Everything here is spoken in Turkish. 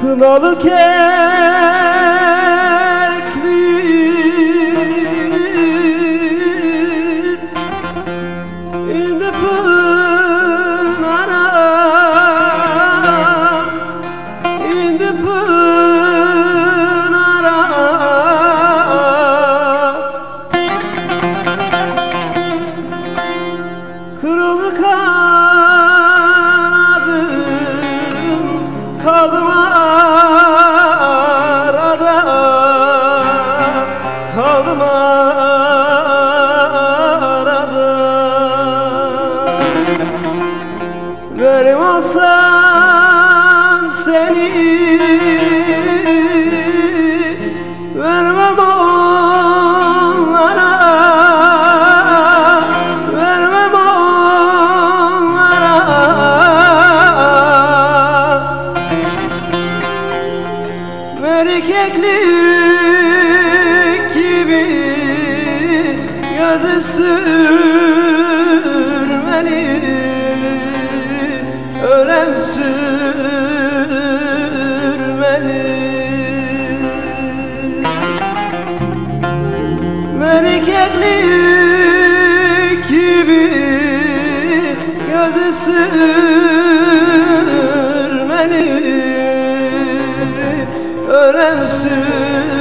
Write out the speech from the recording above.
Kınalı keklik kaldım arada. Benim seni vermem onlara. Vermem onlara. Merkeklik gözü sürmeli Ölem sürmeli. Merkeklik gibi gözü sürmeli Ölem sürmeli